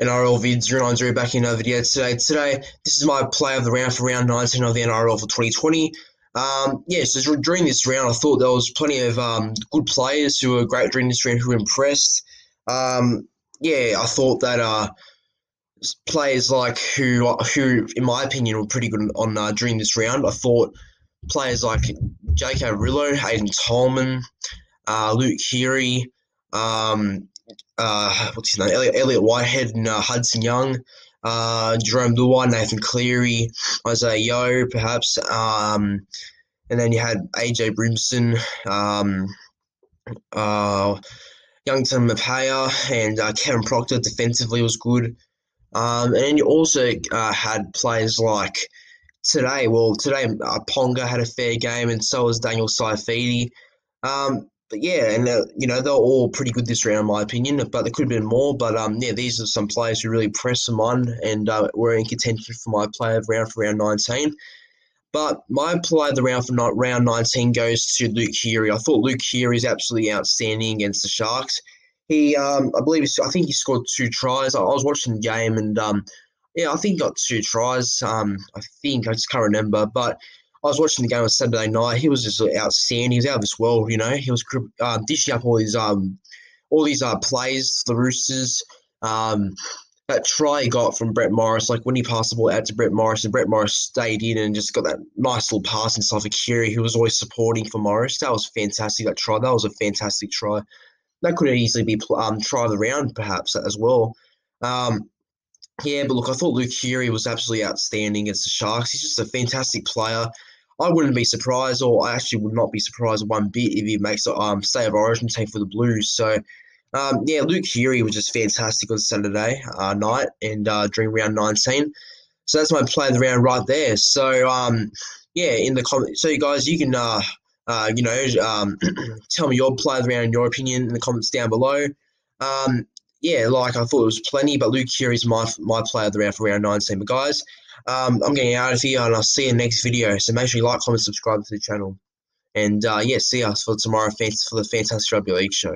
NRL vids, Drew Drew back in another video today. Today, this is my play of the round for round 19 of the NRL for 2020. Um, yeah, so during this round, I thought there was plenty of um, good players who were great during this round who impressed. Um, yeah, I thought that uh, players like who, who in my opinion, were pretty good on uh, during this round. I thought players like J.K. Rillo, Aiden Tolman, uh, Luke Keary, um, uh, what's his name? Elliot, Elliott Whitehead and uh, Hudson Young, uh, Jarome Luai, Nathan Cleary, Isaah Yeo, perhaps. Um, and then you had AJ Brimson, um, uh, Young Tonumaipea, and uh, Kevin Proctor defensively was good. Um, and you also uh, had players like today. Well, today uh, Ponga had a fair game, and so was Daniel Saifiti. Um, but yeah, and uh, you know they're all pretty good this round, in my opinion. But there could have been more. But um, yeah, these are some players who really pressed them on and uh, were in contention for my player of round for round 19. But my player of the round for not, round 19 goes to Luke Keary. I thought Luke Keary is absolutely outstanding against the Sharks. He, um, I believe, I think he scored two tries. I, I was watching the game and um, yeah, I think he got two tries. Um, I think I just can't remember, but I was watching the game on Saturday night. He was just outstanding. He was out of this world, you know. He was um, dishing up all these um, all these uh, plays the Roosters. Um, that try he got from Brett Morris, like when he passed the ball out to Brett Morris, and Brett Morris stayed in and just got that nice little pass inside for Keary, who was always supporting for Morris. That was fantastic. That try, that was a fantastic try. That could easily be um, try of the round, perhaps as well. Um, yeah, but look, I thought Luke Keary was absolutely outstanding against the Sharks. He's just a fantastic player. I wouldn't be surprised, or I actually would not be surprised one bit if he makes a um, state of origin team for the Blues. So, um, yeah, Luke Keary was just fantastic on Saturday uh, night and uh, during round 19. So that's my play of the round right there. So, um, yeah, in the comments, so you guys, you can, uh, uh, you know, um, tell me your play of the round and your opinion in the comments down below. Um, yeah, like I thought it was plenty, but Luke Keary's my my player of the round for round 19. But guys, um, I'm getting out of here and I'll see you in the next video. So make sure you like, comment, subscribe to the channel. And uh, yeah, see us for tomorrow for the Fantastic Rugby League show.